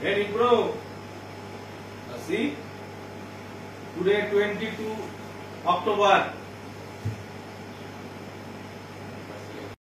Very bro? Now see, today 22 October